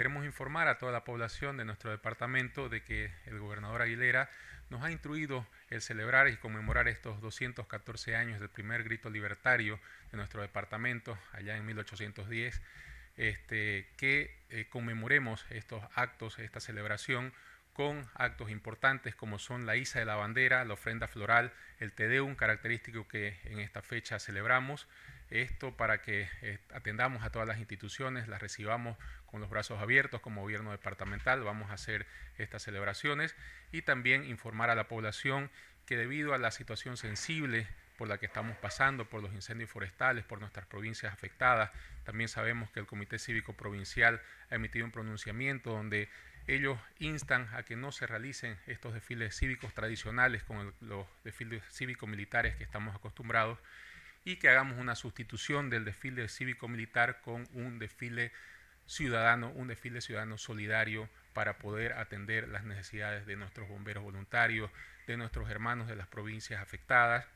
queremos informar a toda la población de nuestro departamento de que el gobernador Aguilera nos ha instruido el celebrar y conmemorar estos 214 años del primer grito libertario de nuestro departamento allá en 1810, este, que eh, conmemoremos estos actos, esta celebración con actos importantes como son la isa de la bandera, la ofrenda floral, el Tedeum característico que en esta fecha celebramos. Esto para que eh, atendamos a todas las instituciones, las recibamos con los brazos abiertos como gobierno departamental, vamos a hacer estas celebraciones y también informar a la población que debido a la situación sensible por la que estamos pasando, por los incendios forestales, por nuestras provincias afectadas. También sabemos que el Comité Cívico Provincial ha emitido un pronunciamiento donde ellos instan a que no se realicen estos desfiles cívicos tradicionales con los desfiles cívico-militares que estamos acostumbrados y que hagamos una sustitución del desfile cívico-militar con un desfile ciudadano, un desfile ciudadano solidario para poder atender las necesidades de nuestros bomberos voluntarios, de nuestros hermanos de las provincias afectadas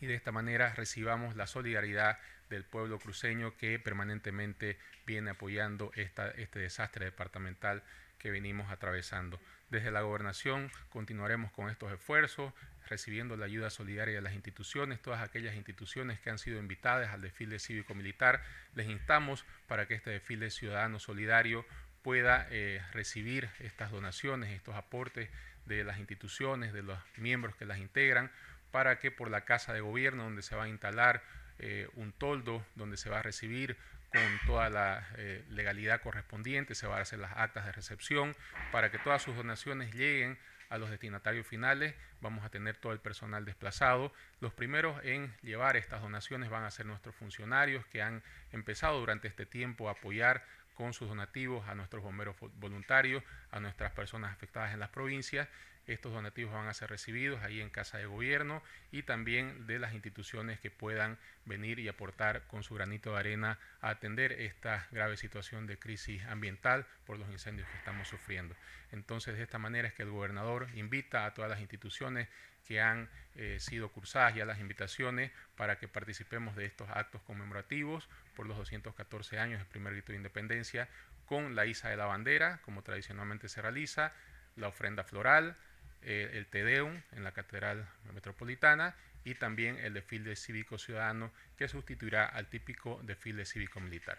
y de esta manera recibamos la solidaridad del pueblo cruceño que permanentemente viene apoyando esta, este desastre departamental que venimos atravesando. Desde la gobernación continuaremos con estos esfuerzos, recibiendo la ayuda solidaria de las instituciones, todas aquellas instituciones que han sido invitadas al desfile cívico-militar. Les instamos para que este desfile ciudadano solidario pueda eh, recibir estas donaciones, estos aportes de las instituciones, de los miembros que las integran, para que por la Casa de Gobierno, donde se va a instalar eh, un toldo, donde se va a recibir con toda la eh, legalidad correspondiente, se van a hacer las actas de recepción para que todas sus donaciones lleguen a los destinatarios finales. Vamos a tener todo el personal desplazado. Los primeros en llevar estas donaciones van a ser nuestros funcionarios que han empezado durante este tiempo a apoyar con sus donativos a nuestros bomberos voluntarios, a nuestras personas afectadas en las provincias. Estos donativos van a ser recibidos ahí en Casa de Gobierno y también de las instituciones que puedan venir y aportar con su granito de arena a atender esta grave situación de crisis ambiental por los incendios que estamos sufriendo. Entonces, de esta manera es que el gobernador invita a todas las instituciones que han eh, sido cursadas ya las invitaciones para que participemos de estos actos conmemorativos por los 214 años del primer grito de independencia con la isa de la bandera, como tradicionalmente se realiza, la ofrenda floral, eh, el Tedeum en la Catedral Metropolitana y también el desfile cívico ciudadano que sustituirá al típico desfile cívico militar.